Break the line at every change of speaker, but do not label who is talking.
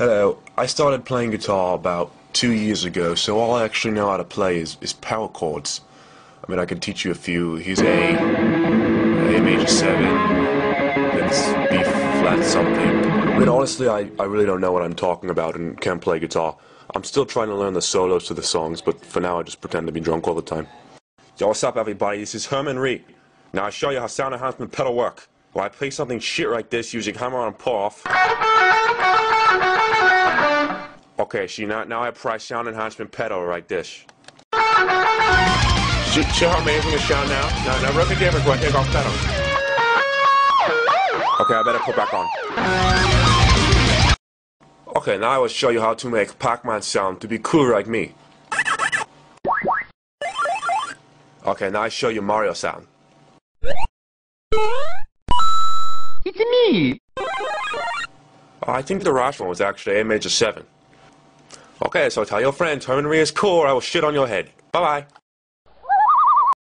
Hello, I started playing guitar about two years ago, so all I actually know how to play is, is power chords. I mean, I can teach you a few. Here's A, A major 7, then it's B flat something. I mean, honestly, I, I really don't know what I'm talking about and can't play guitar. I'm still trying to learn the solos to the songs, but for now I just pretend to be drunk all the time. Yo, what's up, everybody? This is Herman Reed. Now I show you how sound enhancement pedal work. Well, I play something shit like this using hammer on pull off. Okay, see now now I apply sound enhancement pedal like this. See, see how amazing it sound now? Now, now the difference when I take off pedal. Okay, I better put back on. Okay, now I will show you how to make Pac-Man sound to be cool like me. Okay, now I show you Mario sound.
It's me!
I think the last one was actually A major 7. Okay, so tell your friends Herman Rhea is cool or I will shit on your head. Bye bye.